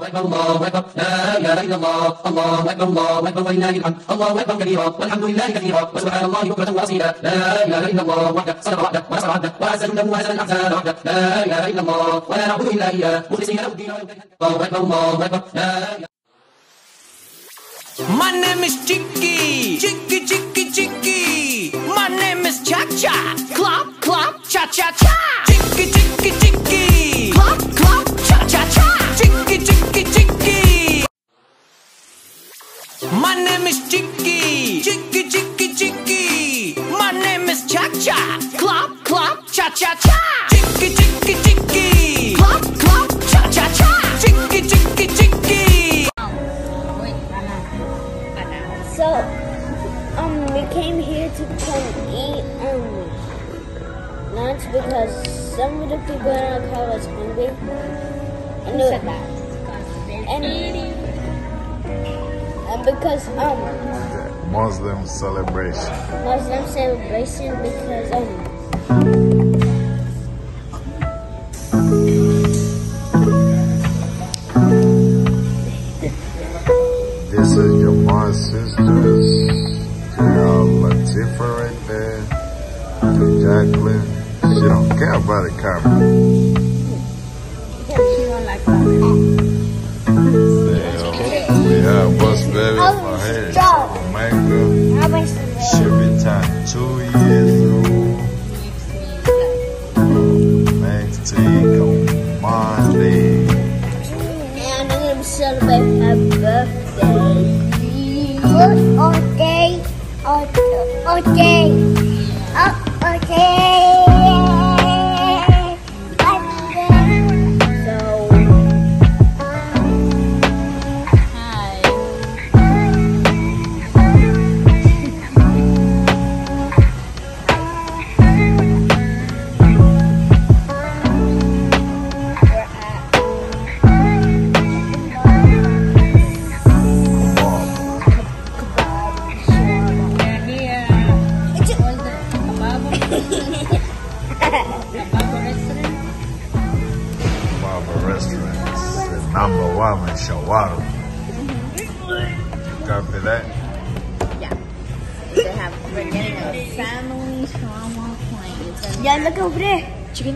أكبر الله أكبر لا إله إلا الله الله أكبر الله أكبر ولله الحمد الله أكبر كبيرا والحمد لله كثيرا وسبحان الله بكرة وأصيلا لا إله إلا الله وحده صدق وحده ونصر عبده وعز جنده وهزم الأحزان وحده لا إله إلا الله ولا نعبد إلا إياه مخلصين له الدين ولو كره الله أكبر الله أكبر لا إله My name is Chicky, Chicky, Chicky, Chicky. My name is Cha Cha, Clop, Clop, Cha Cha Cha. Chicky, Chicky, Chicky. Clop, My name is Chicky, Chicky, Chicky, Chicky. My name is Cha Cha, Clop, Clop, Cha Cha Cha. Chicky, Chicky, Chicky. Clop, Clop, Cha Cha Cha. Chicky, Chicky, Chicky. So, um, we came here to come eat, um, lunch because some of the people in our car was hungry. And, it, and, and because, um, Muslim celebration. Muslim celebration because, um, This is your mom's sisters. Girl Latifah right there. Jacqueline. She don't care about the camera. We birthday. Okay. Okay. Okay. So, Baba Restaurants. The number one in Shawarma. Copy that? Yeah. They have we're getting a family shawarma plate. Yeah, look over there. chicken